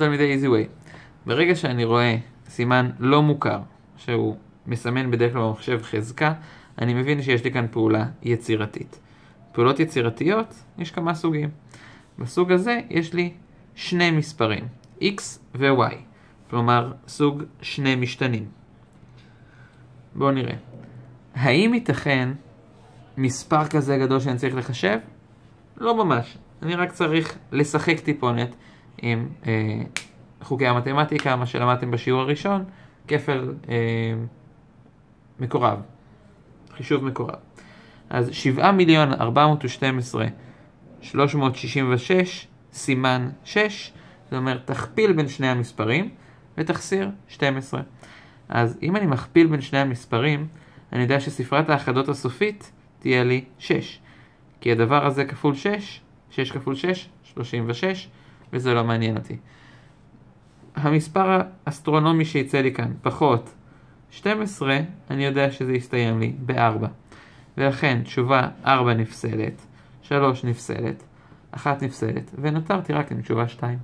תלמידי איזי ווי, ברגע שאני רואה סימן לא מוכר שהוא מסמן בדרך כלל במחשב חזקה אני מבין שיש לי כאן פעולה יצירתית. פעולות יצירתיות יש כמה סוגים. בסוג הזה יש לי שני מספרים x ו-y. כלומר סוג שני משתנים. בואו נראה. האם ייתכן מספר כזה גדול שאני צריך לחשב? לא ממש. אני רק צריך לשחק טיפונת עם חוקי המתמטיקה, מה שלמדתם בשיעור הראשון, כפל מקורב, חישוב מקורב. אז 7 מיליון 412 366 סימן 6, זאת אומרת תכפיל בין שני המספרים ותחסיר 12. אז אם אני מכפיל בין שני המספרים, אני יודע שספרת האחדות הסופית תהיה לי 6. כי הדבר הזה כפול 6, 6 כפול 6, 36, וזה לא מעניין אותי. המספר האסטרונומי שיצא לי כאן, פחות 12, אני יודע שזה יסתיים לי ב-4. ולכן תשובה 4 נפסלת, 3 נפסלת, 1 נפסלת, ונותרתי רק עם תשובה 2.